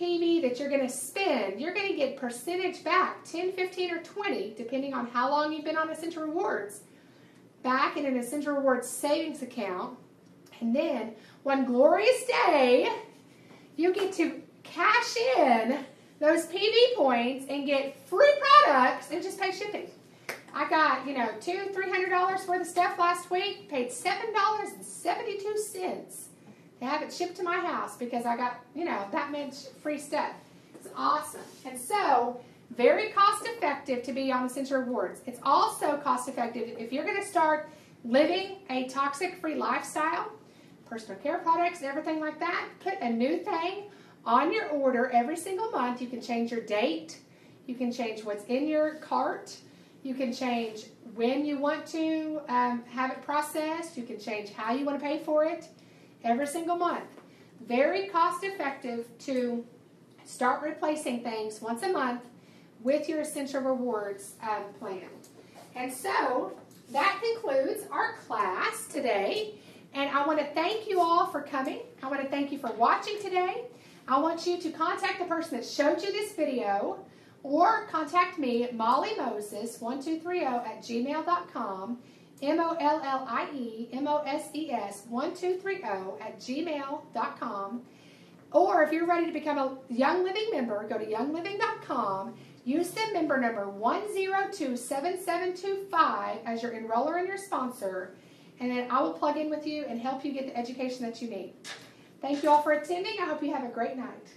PV that you're going to spend, you're going to get percentage back, 10, 15, or 20, depending on how long you've been on Essential Rewards, back in an Essential Rewards savings account and then one glorious day, you get to cash in those PV points and get free products and just pay shipping. I got, you know, two, three hundred dollars worth of stuff last week, paid seven dollars and seventy-two cents to have it shipped to my house because I got, you know, that much free stuff. It's awesome. And so very cost effective to be on Essential Rewards. It's also cost effective if you're going to start living a toxic free lifestyle personal care products, everything like that. Put a new thing On your order every single month, you can change your date, you can change what's in your cart, you can change when you want to um, have it processed, you can change how you want to pay for it every single month. Very cost effective to start replacing things once a month with your Essential Rewards um, plan. And so that concludes our class today. And I want to thank you all for coming. I want to thank you for watching today. I want you to contact the person that showed you this video or contact me Mollie Moses 1230 at gmail.com. M O L L I E M O S E S 1230 at gmail.com. Or if you're ready to become a Young Living member, go to youngliving.com. Use the member number 1027725 as your enroller and your sponsor, and then I will plug in with you and help you get the education that you need. Thank you all for attending. I hope you have a great night.